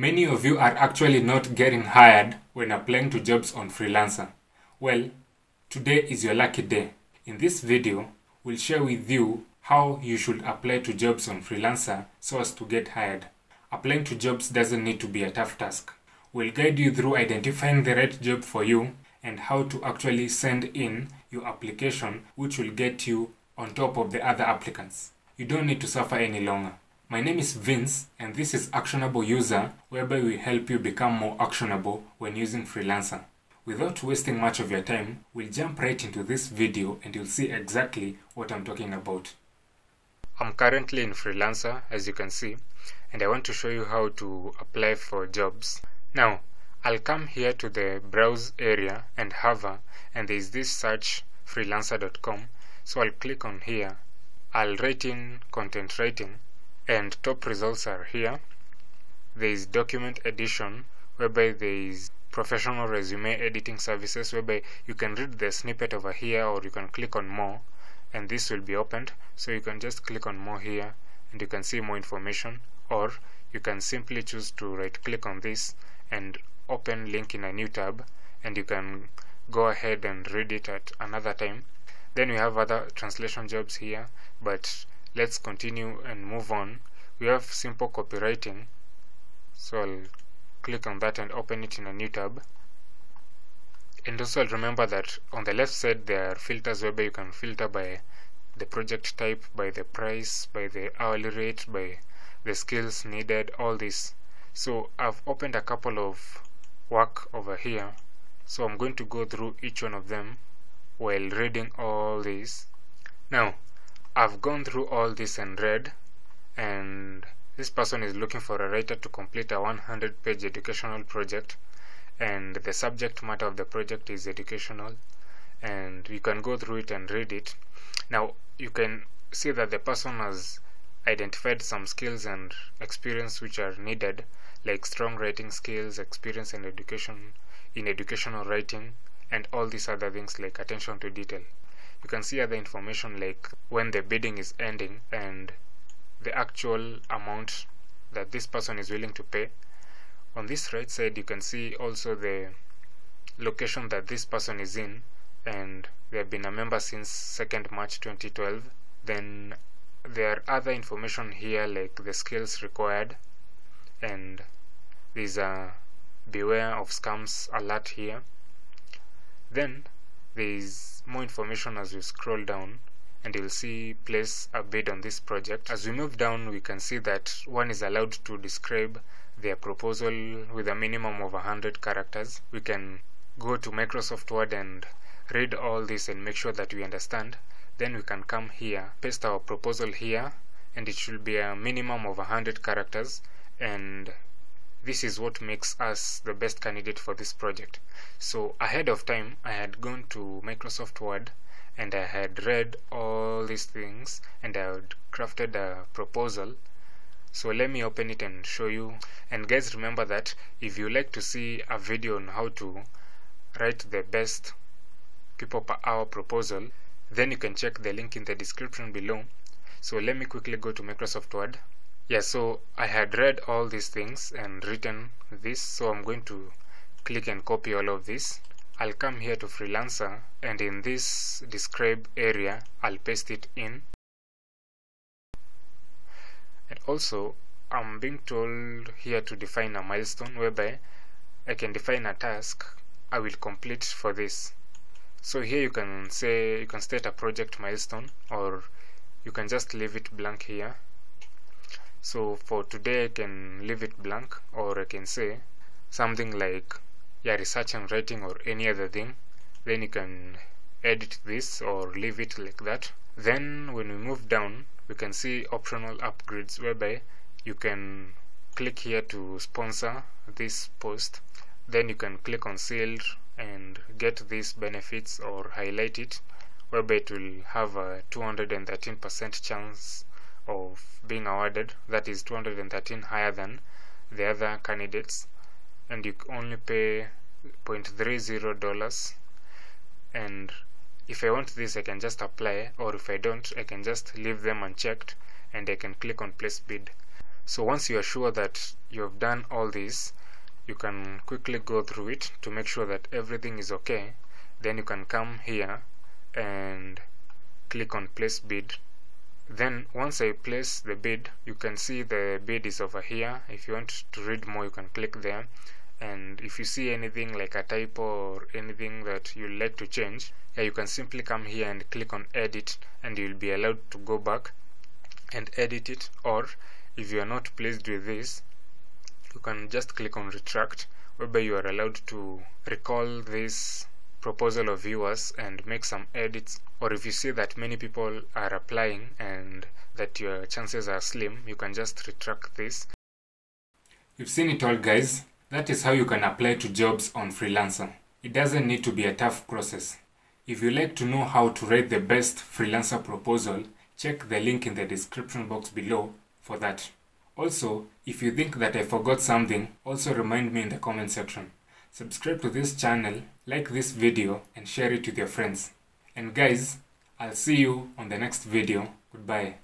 Many of you are actually not getting hired when applying to jobs on Freelancer. Well, today is your lucky day. In this video, we'll share with you how you should apply to jobs on Freelancer so as to get hired. Applying to jobs doesn't need to be a tough task. We'll guide you through identifying the right job for you and how to actually send in your application, which will get you on top of the other applicants. You don't need to suffer any longer. My name is Vince, and this is Actionable User, whereby we help you become more actionable when using Freelancer. Without wasting much of your time, we'll jump right into this video and you'll see exactly what I'm talking about. I'm currently in Freelancer, as you can see, and I want to show you how to apply for jobs. Now, I'll come here to the browse area and hover, and there is this search freelancer.com. So I'll click on here. I'll write in content writing, and top results are here. There is document edition, whereby there is professional resume editing services, whereby you can read the snippet over here, or you can click on more, and this will be opened. So you can just click on more here, and you can see more information, or you can simply choose to right click on this and open link in a new tab and you can go ahead and read it at another time then we have other translation jobs here but let's continue and move on. We have simple copywriting so I'll click on that and open it in a new tab. And also I'll remember that on the left side there are filters whereby you can filter by the project type by the price by the hourly rate by the skills needed all this. So I've opened a couple of work over here. So I'm going to go through each one of them while reading all these. Now I've gone through all this and read and this person is looking for a writer to complete a 100 page educational project and the subject matter of the project is educational and you can go through it and read it. Now you can see that the person has identified some skills and experience which are needed like strong writing skills experience and education in educational writing and all these other things like attention to detail you can see other information like when the bidding is ending and the actual amount that this person is willing to pay. On this right side you can see also the location that this person is in and they have been a member since 2nd March 2012 then there are other information here like the skills required and there's a beware of scams alert here. Then there is more information as we scroll down and you'll see place a bid on this project. As we move down we can see that one is allowed to describe their proposal with a minimum of 100 characters. We can go to Microsoft Word and read all this and make sure that we understand. Then we can come here paste our proposal here and it should be a minimum of 100 characters and this is what makes us the best candidate for this project. So ahead of time I had gone to Microsoft Word and I had read all these things and I had crafted a proposal. So let me open it and show you. And guys remember that if you like to see a video on how to write the best people per hour proposal then you can check the link in the description below. So let me quickly go to Microsoft Word yeah so I had read all these things and written this so I'm going to click and copy all of this. I'll come here to freelancer and in this describe area I'll paste it in. And also I'm being told here to define a milestone whereby I can define a task I will complete for this. So here you can say you can state a project milestone or you can just leave it blank here so for today I can leave it blank or I can say something like yeah research and writing or any other thing. Then you can edit this or leave it like that. Then when we move down we can see optional upgrades whereby you can click here to sponsor this post. Then you can click on sealed and get these benefits or highlight it whereby it will have a 213% chance of being awarded that is 213 higher than the other candidates. And you only pay 0.30 dollars. And if I want this I can just apply. Or if I don't I can just leave them unchecked and I can click on place bid. So once you are sure that you have done all this you can quickly go through it to make sure that everything is okay. Then you can come here and click on place bid then once I place the bid you can see the bid is over here. If you want to read more you can click there. And if you see anything like a typo or anything that you like to change yeah, you can simply come here and click on edit and you'll be allowed to go back and edit it. Or if you are not pleased with this you can just click on retract whereby you are allowed to recall this proposal of viewers and make some edits or if you see that many people are applying and that your chances are slim you can just retract this. You've seen it all guys. That is how you can apply to jobs on freelancer. It doesn't need to be a tough process. If you like to know how to write the best freelancer proposal check the link in the description box below for that. Also if you think that i forgot something also remind me in the comment section subscribe to this channel, like this video and share it with your friends. And guys, I'll see you on the next video. Goodbye.